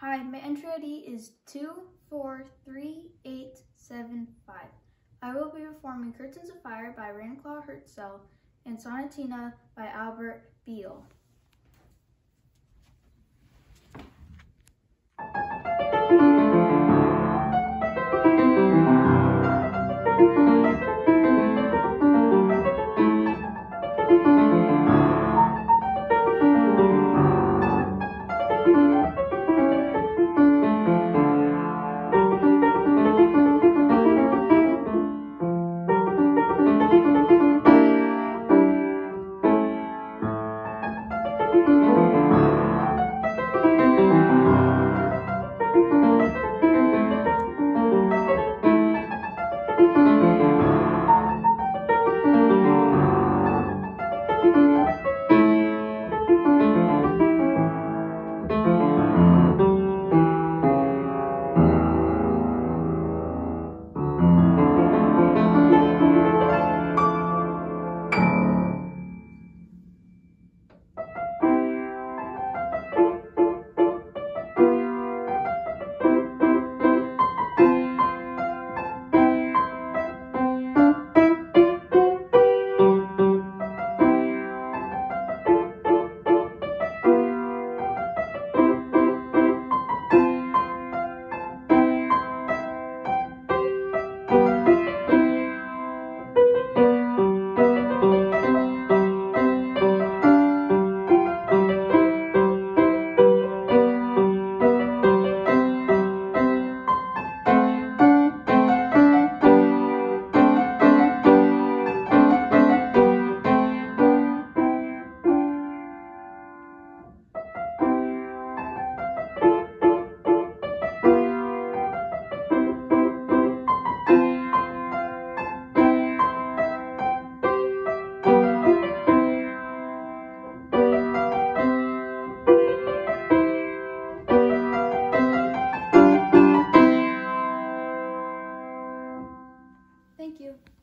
Hi, my entry ID is 243875. I will be performing Curtains of Fire by Randall Hartsell and Sonatina by Albert Biehl. Thank you.